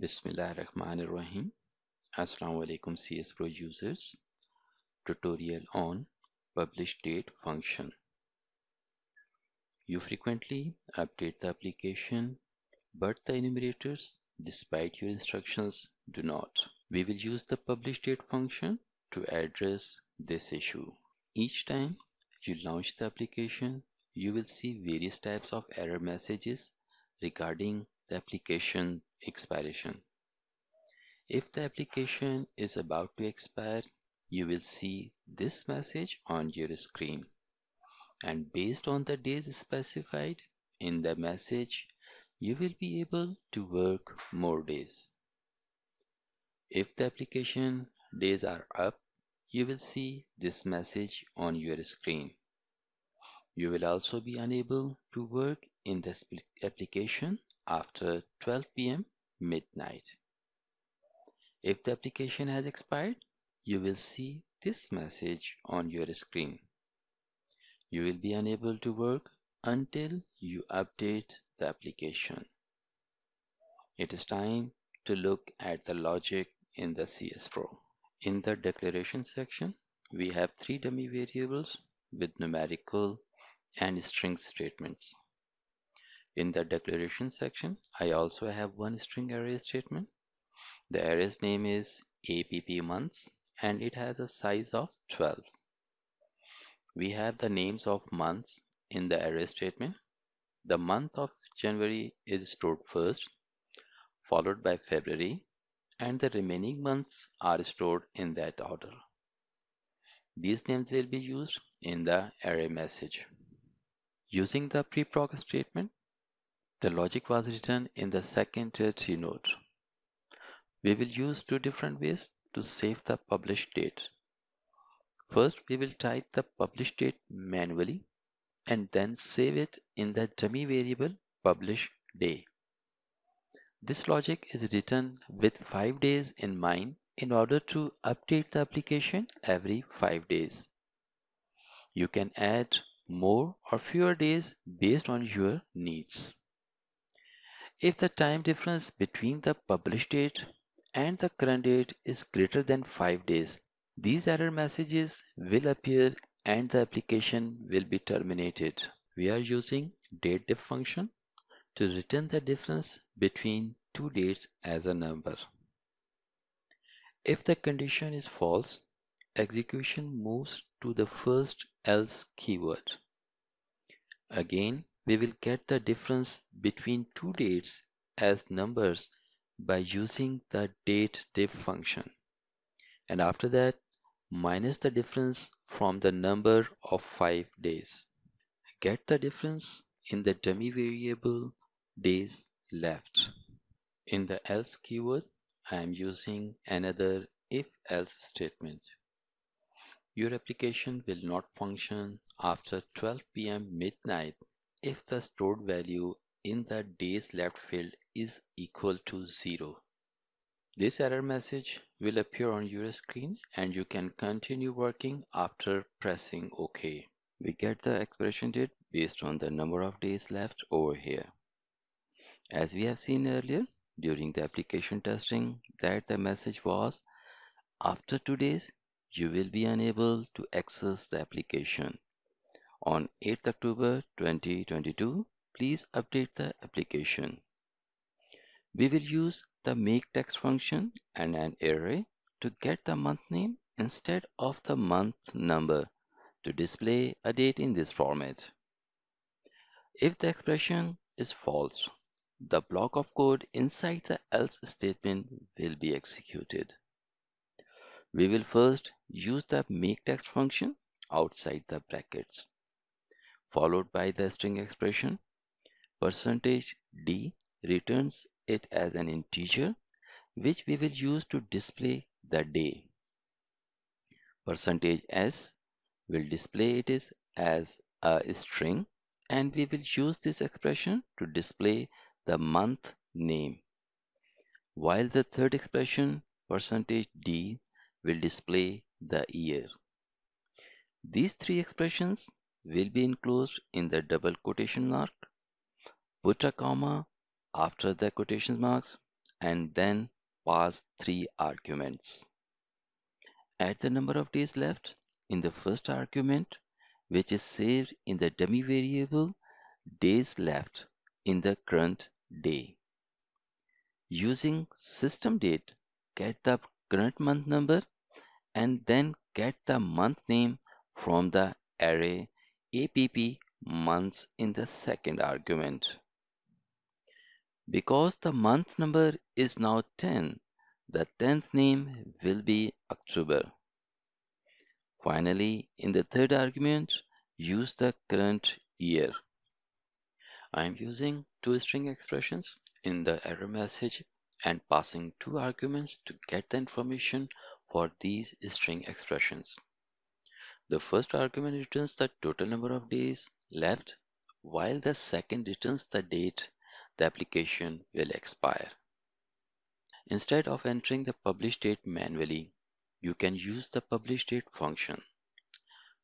Bismillahirrahmanirrahim. Assalamu alaikum CSPro users. Tutorial on publish date function. You frequently update the application, but the enumerators, despite your instructions, do not. We will use the publish date function to address this issue. Each time you launch the application, you will see various types of error messages regarding the application expiration. If the application is about to expire, you will see this message on your screen. And based on the days specified in the message, you will be able to work more days. If the application days are up, you will see this message on your screen. You will also be unable to work in this application after 12 p.m. midnight. If the application has expired, you will see this message on your screen. You will be unable to work until you update the application. It is time to look at the logic in the CSPro. In the declaration section, we have three dummy variables with numerical and string statements. In the declaration section, I also have one string array statement. The array's name is app months and it has a size of 12. We have the names of months in the array statement. The month of January is stored first, followed by February, and the remaining months are stored in that order. These names will be used in the array message. Using the preprog statement, the logic was written in the second tier 3 node. We will use two different ways to save the publish date. First, we will type the publish date manually and then save it in the dummy variable publish day. This logic is written with 5 days in mind in order to update the application every 5 days. You can add more or fewer days based on your needs. If the time difference between the published date and the current date is greater than 5 days, these error messages will appear and the application will be terminated. We are using dateDiff function to return the difference between two dates as a number. If the condition is false, execution moves to the first else keyword. Again, we will get the difference between two dates as numbers by using the dateDiff function. And after that, minus the difference from the number of 5 days. Get the difference in the dummy variable days left. In the else keyword, I am using another if-else statement. Your application will not function after 12 pm midnight if the stored value in the days left field is equal to 0. This error message will appear on your screen and you can continue working after pressing OK. We get the expiration date based on the number of days left over here. As we have seen earlier during the application testing that the message was after two days you will be unable to access the application. On 8th October 2022, please update the application. We will use the make text function and an array to get the month name instead of the month number to display a date in this format. If the expression is false, the block of code inside the else statement will be executed. We will first use the makeText function outside the brackets, followed by the string expression. Percentage %d returns it as an integer, which we will use to display the day. Percentage %s will display it as a string, and we will use this expression to display the month name. While the third expression, percentage %d will display the year. These three expressions will be enclosed in the double quotation mark. Put a comma after the quotation marks and then pass three arguments. Add the number of days left in the first argument, which is saved in the dummy variable days left in the current day. Using system date, get the current month number and then get the month name from the array app months in the second argument. Because the month number is now 10, the 10th name will be October. Finally, in the third argument, use the current year. I am using two string expressions in the error message and passing two arguments to get the information for these string expressions. The first argument returns the total number of days left, while the second returns the date the application will expire. Instead of entering the publish date manually, you can use the publish date function.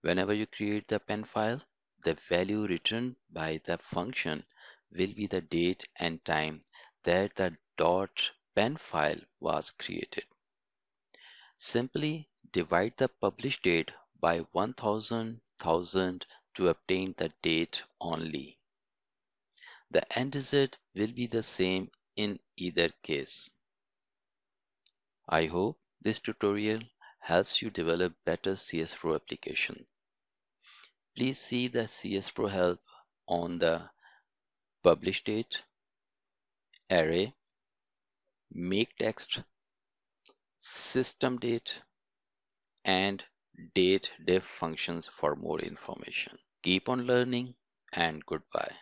Whenever you create the pen file, the value returned by the function will be the date and time that the dot .pen file was created. Simply divide the publish date by 1000 1000 to obtain the date only. The end result will be the same in either case. I hope this tutorial helps you develop better CSPro application. Please see the CSPro help on the publish date, array, make text, system date, and date diff functions for more information. Keep on learning and goodbye.